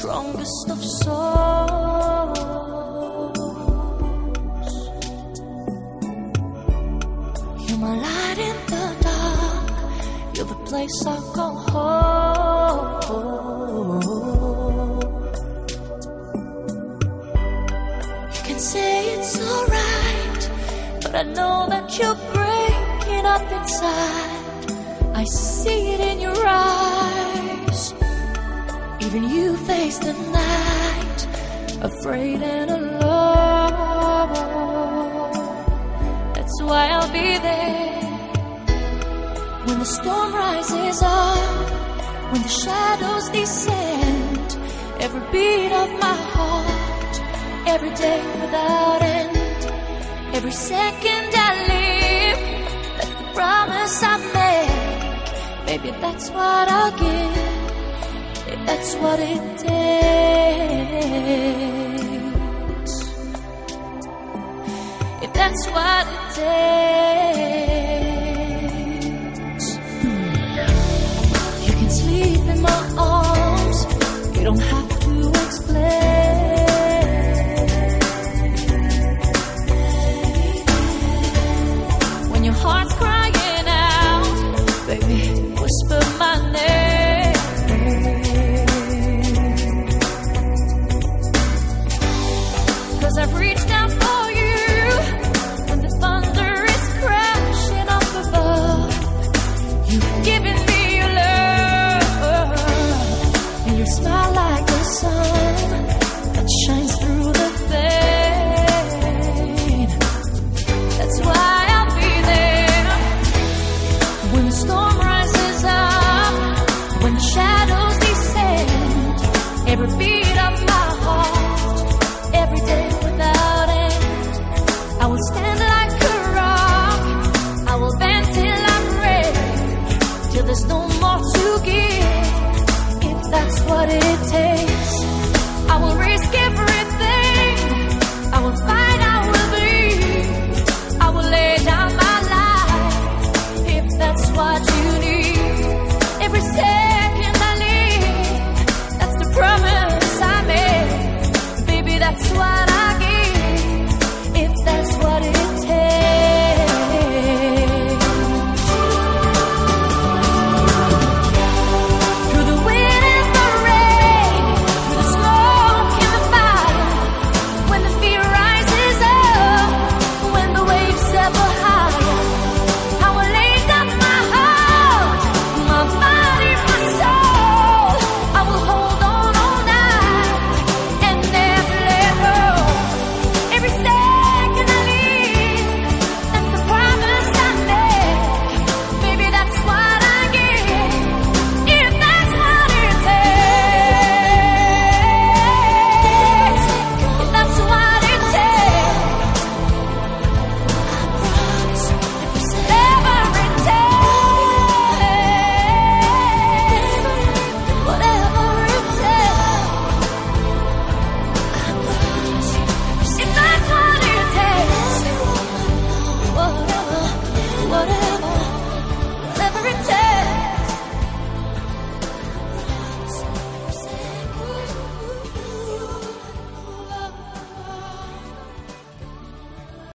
strongest of souls. You're my light in the dark. You're the place I call home. You can say it's alright, but I know that you're breaking up inside. I see it in your eyes. Even you face the night, afraid and alone. That's why I'll be there when the storm rises up, when the shadows descend. Every beat of my heart, every day without end, every second I live, that's the promise I make. Maybe that's what I'll give what it takes. If that's what it takes. You can sleep in my arms. You don't have to. stand up.